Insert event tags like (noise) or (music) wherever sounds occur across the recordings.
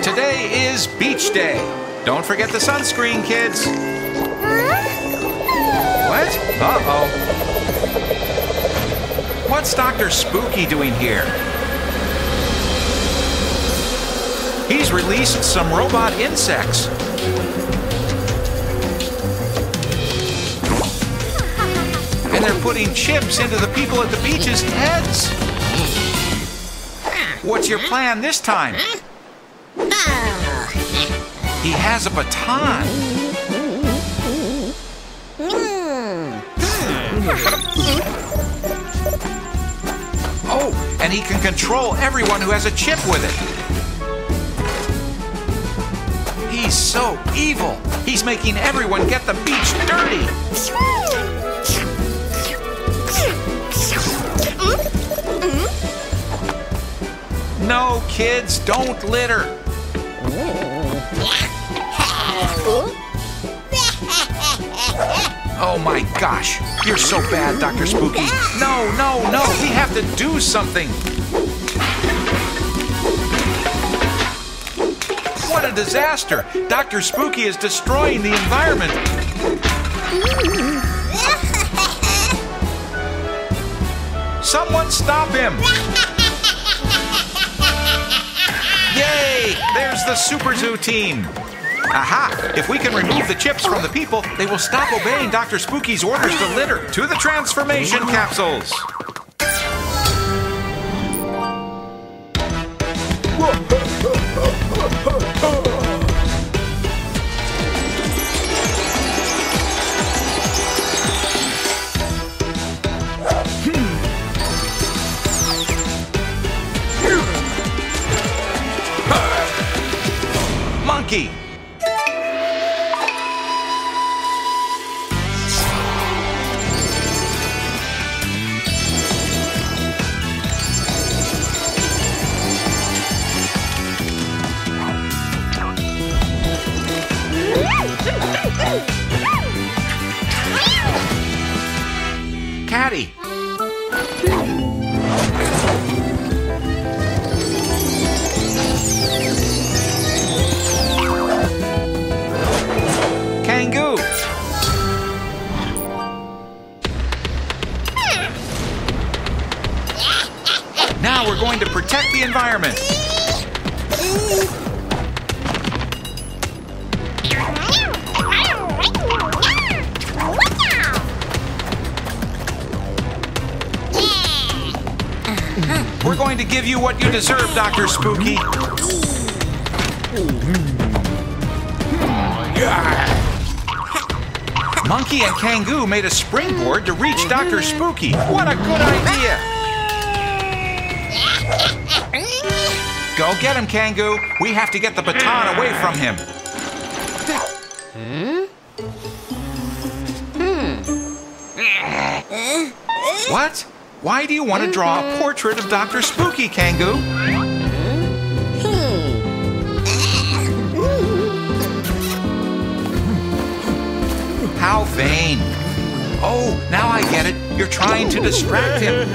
Today is beach day. Don't forget the sunscreen, kids. What? Uh-oh. What's Dr. Spooky doing here? He's released some robot insects. And they're putting chips into the people at the beach's heads. What's your plan this time? He has a baton. Hmm. Oh, and he can control everyone who has a chip with it. He's so evil. He's making everyone get the beach dirty. No, kids, don't litter. Oh, oh my gosh, you're so bad, Dr. Spooky. No, no, no, we have to do something. What a disaster! Dr. Spooky is destroying the environment. (laughs) Someone stop him! There's the Superzoo team. Aha! If we can remove the chips from the people, they will stop obeying Dr. Spooky's orders to litter to the transformation capsules. Caddy! Kangoo! Now we're going to protect the environment. Going to give you what you deserve, Dr. Spooky. Monkey and Kangoo made a springboard to reach Dr. Spooky. What a good idea! Go get him, Kangoo. We have to get the baton away from him. What? Why do you want to draw a mm-hmm. portrait of Dr. Spooky, Kangoo? How vain. Oh, now I get it. You're trying to distract him.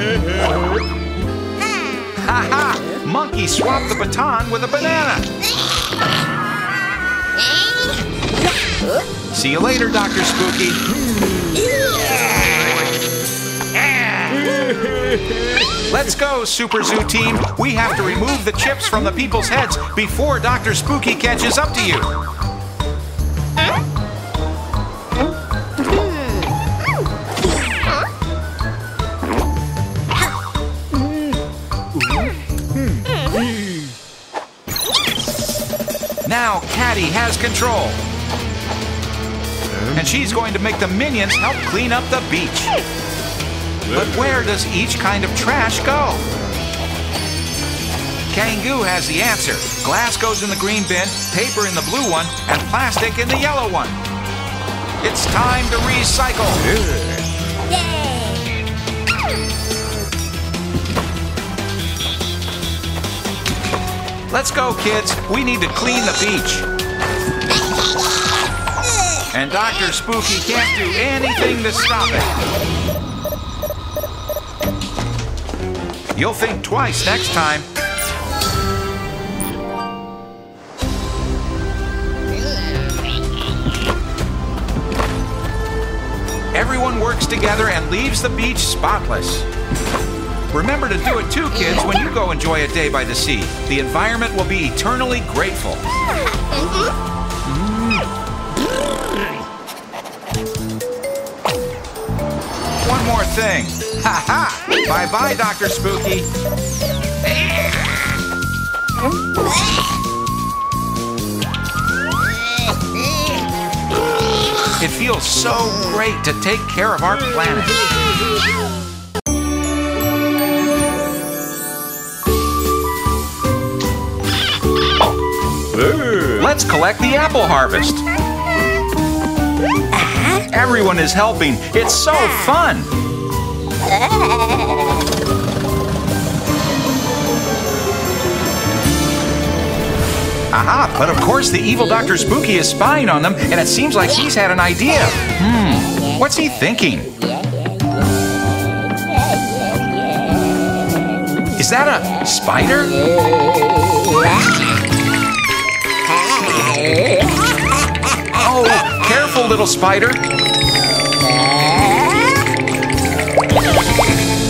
Ha ha! Monkey swapped the baton with a banana. See you later, Dr. Spooky. (laughs) Let's go, Superzoo team. We have to remove the chips from the people's heads before Dr. Spooky catches up to you. Now Caddy has control. And she's going to make the minions help clean up the beach. But where does each kind of trash go? Kangoo has the answer. Glass goes in the green bin, paper in the blue one, and plastic in the yellow one. It's time to recycle. Let's go, kids. We need to clean the beach. And Dr. Spooky can't do anything to stop it. You'll think twice next time. Everyone works together and leaves the beach spotless. Remember to do it too, kids, when you go enjoy a day by the sea. The environment will be eternally grateful. One more thing. Ha ha! Bye bye, Dr. Spooky. It feels so great to take care of our planet. Let's collect the apple harvest. Uh-huh. Everyone is helping. It's so fun. Aha, but of course the evil Dr. Spooky is spying on them, and it seems like he's had an idea. Hmm, what's he thinking? Is that a spider? Oh, careful, little spider.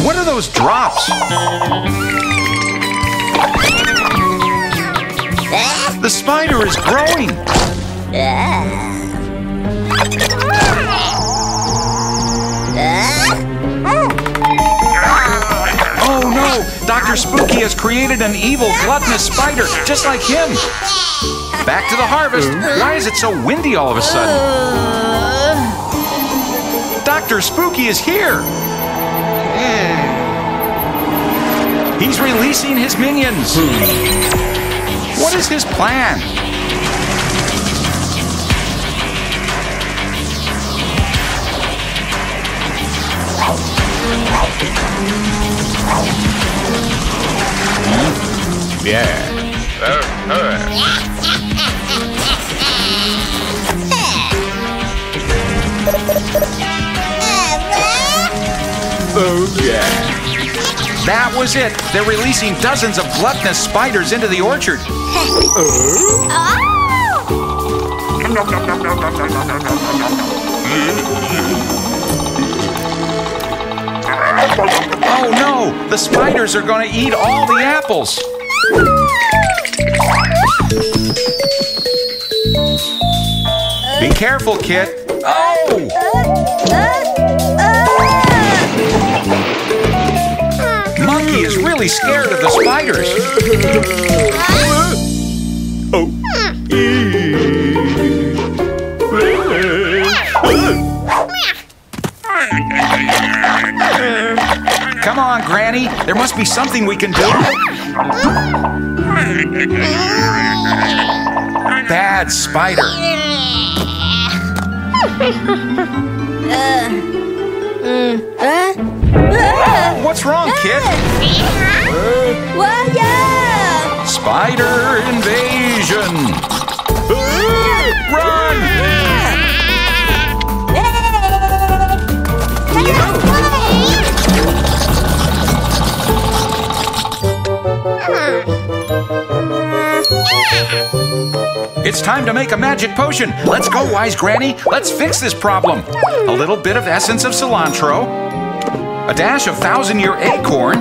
What are those drops? The spider is growing. Oh no! Dr. Spooky has created an evil, gluttonous spider, just like him. Back to the harvest. Why is it so windy all of a sudden? Dr. Spooky is here. He's releasing his minions. Hmm. What is his plan? Yeah. Hmm. (laughs) Oh, yeah. That was it. They're releasing dozens of gluttonous spiders into the orchard. Oh no! The spiders are going to eat all the apples. Be careful, Kit. Oh! Really scared of the spiders. Come on, Granny. There must be something we can do. Bad spider. Uh, mm, uh, What's wrong, kid? (laughs) Spider invasion! Run! It's time to make a magic potion. Let's go, wise granny. Let's fix this problem. A little bit of essence of cilantro, a dash of thousand year acorn,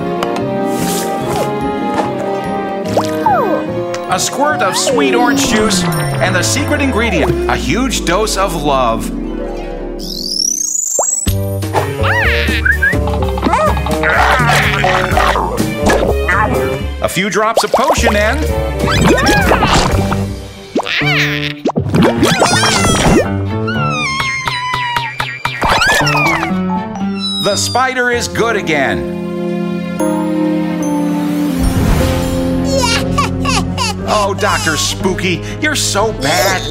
a squirt of sweet orange juice, and the secret ingredient, a huge dose of love. A few drops of potion and the spider is good again. (laughs) Oh, Dr. Spooky, you're so bad.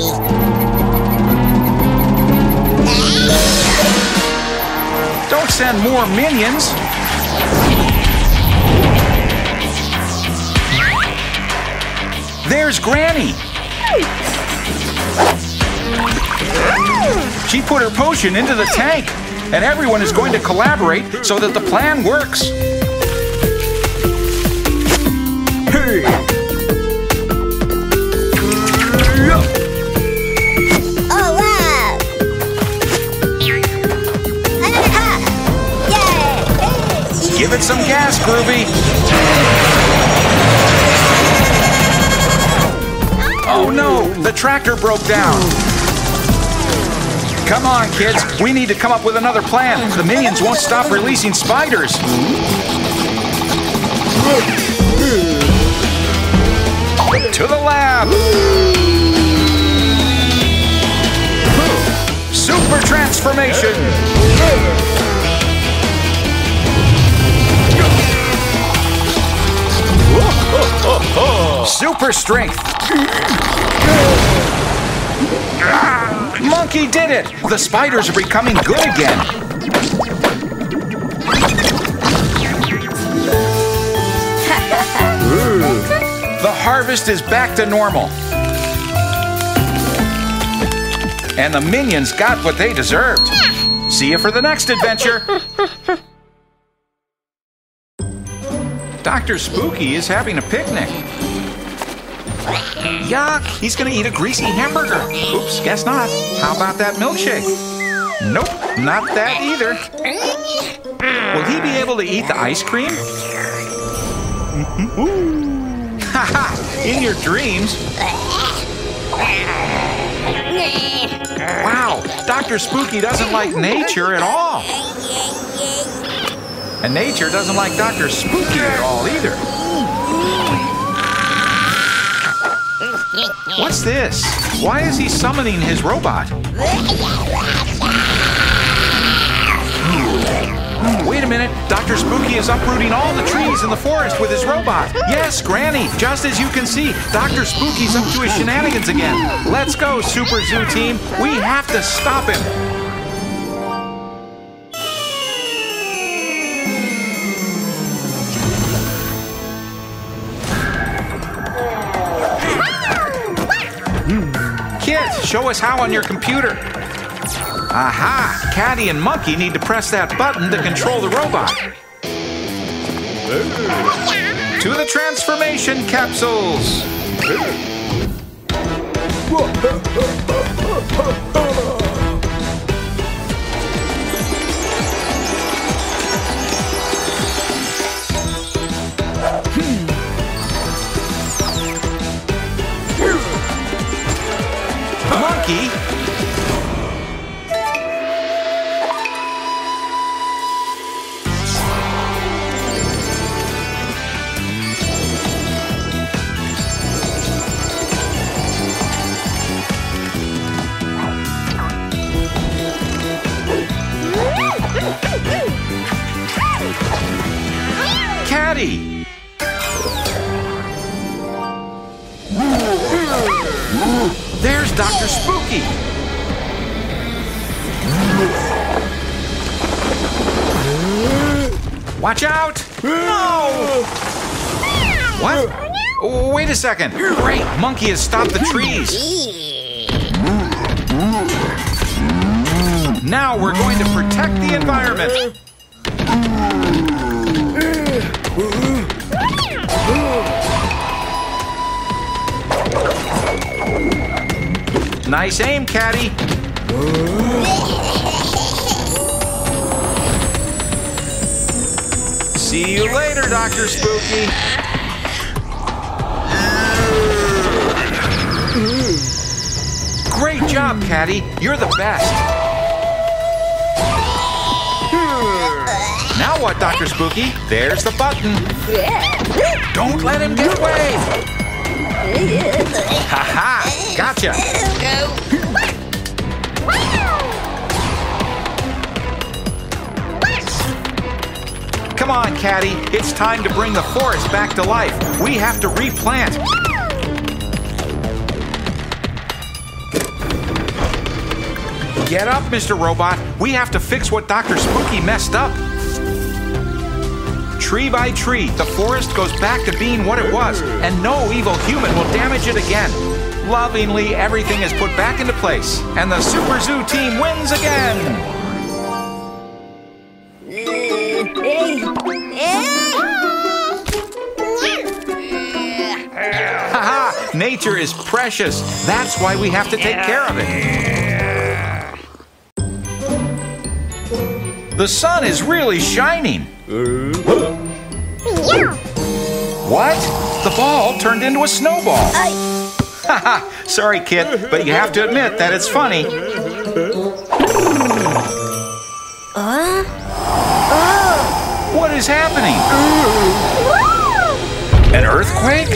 Don't send more minions. There's Granny. She put her potion into the tank, and everyone is going to collaborate so that the plan works. Oh, Give it some gas, Groovy. Oh no, the tractor broke down. Come on, kids. We need to come up with another plan. The minions won't stop releasing spiders. To the lab. Super transformation. Super strength. Monkey did it! The spiders are becoming good again. (laughs) The harvest is back to normal. And the minions got what they deserved. See you for the next adventure. (laughs) Dr. Spooky is having a picnic. Yuck, he's gonna eat a greasy hamburger. Oops, guess not. How about that milkshake? Nope, not that either. Will he be able to eat the ice cream? Mm-hmm. (laughs) Haha, in your dreams. Wow, Dr. Spooky doesn't like nature at all. And nature doesn't like Dr. Spooky at all either. What's this? Why is he summoning his robot? Wait a minute. Dr. Spooky is uprooting all the trees in the forest with his robot. Yes, Granny, just as you can see, Dr. Spooky's up to his shenanigans again. Let's go, Superzoo team. We have to stop him. Show us how on your computer. Aha! Caddy and Monkey need to press that button to control the robot. To the transformation capsules. Dr. Spooky. Watch out! No! What? Wait a second. Great, Monkey has stopped the trees. Now we're going to protect the environment. Nice aim, Caddy. See you later, Dr. Spooky. Great job, Caddy. You're the best. Now what, Dr. Spooky? There's the button. Don't let him get away. Ha ha! Gotcha. Come on, Caddy. It's time to bring the forest back to life. We have to replant. Get up, Mr. Robot. We have to fix what Dr. Spooky messed up. Tree by tree, the forest goes back to being what it was, and no evil human will damage it again. Lovingly, everything is put back into place, and the Superzoo team wins again. Haha, nature is precious. That's why we have to take care of it. The sun is really shining. What? The ball turned into a snowball. Uh, (laughs) Sorry, Kit, but you have to admit that it's funny. Oh. What is happening? An earthquake?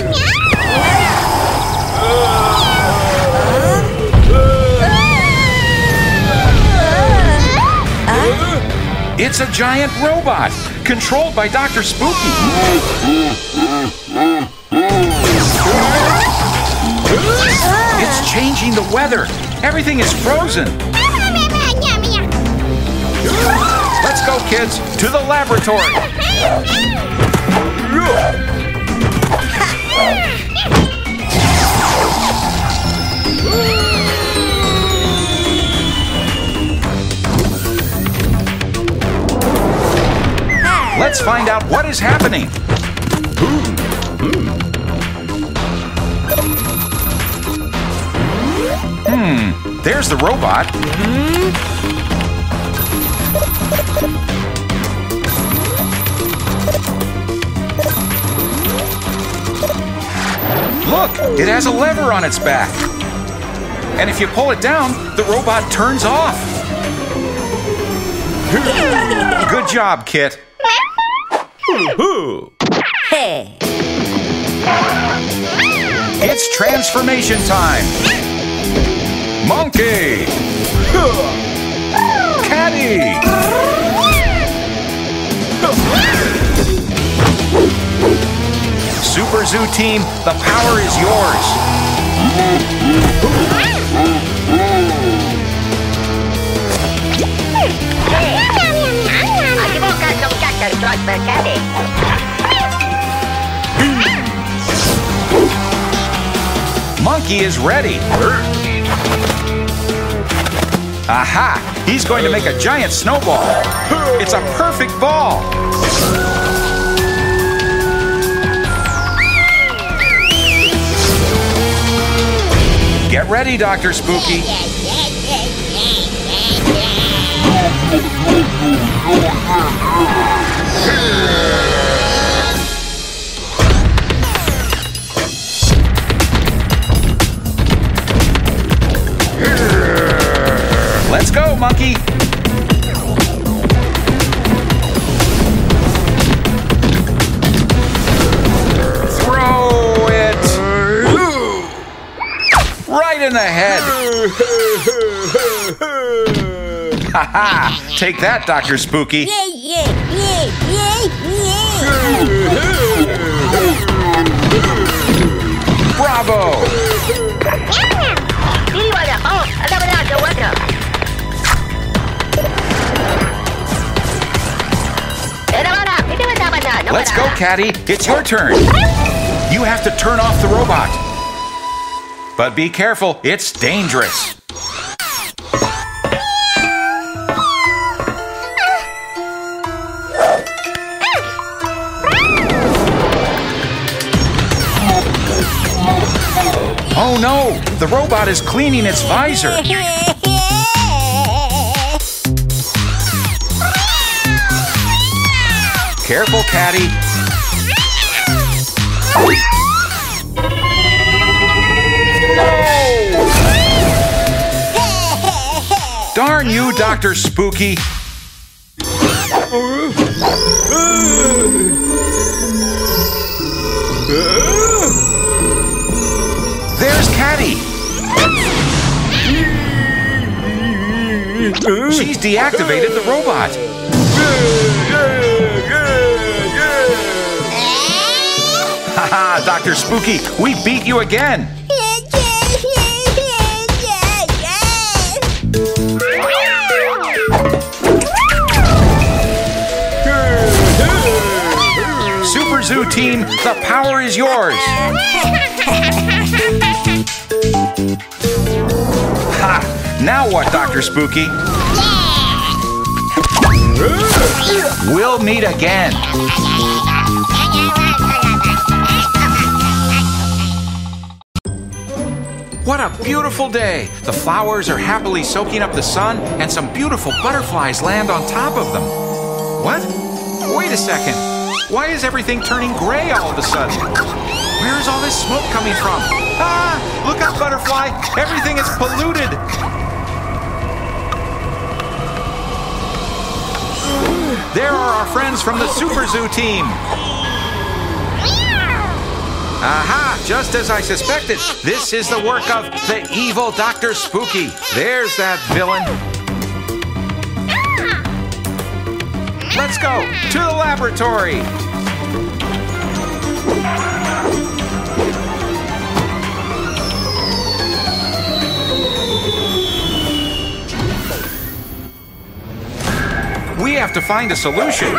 It's a giant robot controlled by Dr. Spooky. It's changing the weather. Everything is frozen. Let's go, kids, to the laboratory. Let's find out what is happening. Hmm, there's the robot. Look, it has a lever on its back. And if you pull it down, the robot turns off. (laughs) Good job, Kit. Hey. It's transformation time. Monkey. Caddy. Superzoo team, the power is yours. Monkey is ready. Aha! He's going to make a giant snowball. It's a perfect ball. Get ready, Dr. Spooky. Monkey. Throw it. Right in the head. Ha ha! Take that, Dr. Spooky. Bravo! Let's go? Caddy. It's your turn. You have to turn off the robot. But be careful, it's dangerous. Oh no! The robot is cleaning its visor. (laughs) Careful, Caddy. Darn you, Dr. Spooky. There's Caddy. She's deactivated the robot. Haha, Dr. Spooky, we beat you again. Superzoo team, the power is yours. Ha! Now what, Dr. Spooky? We'll meet again. (laughs) What a beautiful day! The flowers are happily soaking up the sun, and some beautiful butterflies land on top of them. What? Wait a second. Why is everything turning gray all of a sudden? Where is all this smoke coming from? Ah! Look out, butterfly! Everything is polluted! There are our friends from the Superzoo team! Aha! Just as I suspected, this is the work of the evil Dr. Spooky. There's that villain. Let's go to the laboratory. We have to find a solution.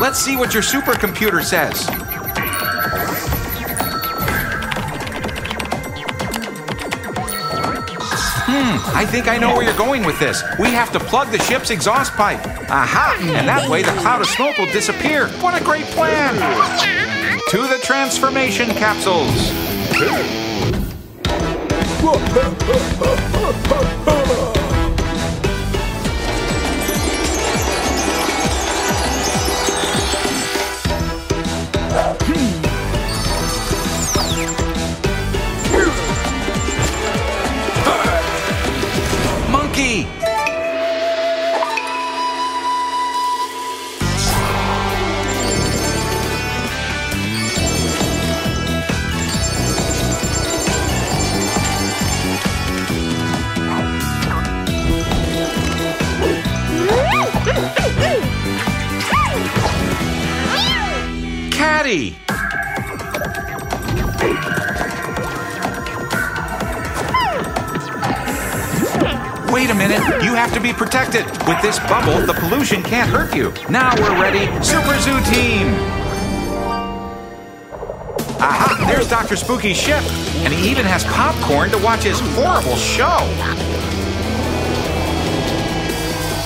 Let's see what your supercomputer says. Hmm, I think I know where you're going with this. We have to plug the ship's exhaust pipe. Aha! And that way the cloud of smoke will disappear. What a great plan! To the transformation capsules. (laughs) Wait a minute, you have to be protected. With this bubble, the pollution can't hurt you. Now we're ready. Superzoo Team! Aha, there's Dr. Spooky's ship. And he even has popcorn to watch his horrible show.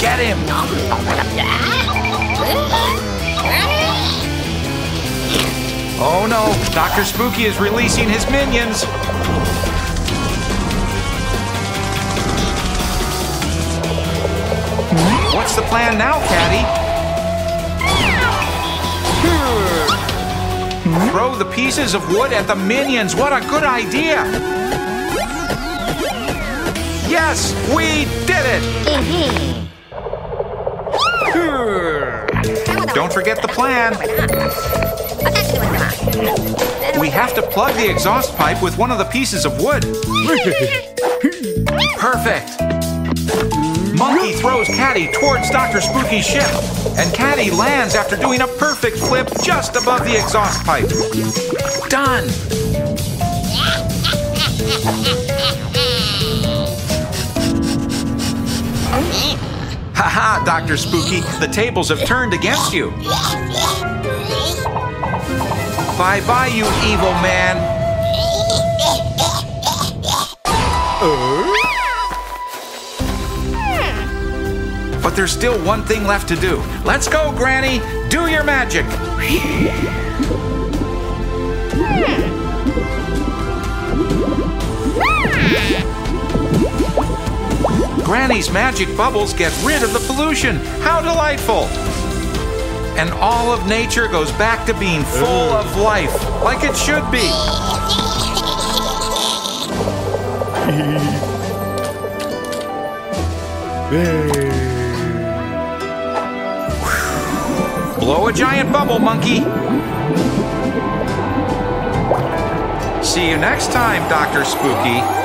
Get him! Oh no, Dr. Spooky is releasing his minions. What's the plan now, Caddy? Throw the pieces of wood at the minions. What a good idea! Yes, we did it! Mm-hmm. Don't forget the plan. We have to plug the exhaust pipe with one of the pieces of wood. (laughs) Perfect. Monkey throws Caddy towards Dr. Spooky's ship, and Caddy lands after doing a perfect flip just above the exhaust pipe. Done. Haha, Dr. Spooky, the tables have turned against you. Bye bye, you evil man. But there's still one thing left to do. Let's go, Granny. Do your magic. Granny's magic bubbles get rid of the pollution. How delightful! And all of nature goes back to being full of life, like it should be. Blow a giant bubble, monkey. See you next time, Dr. Spooky.